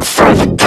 look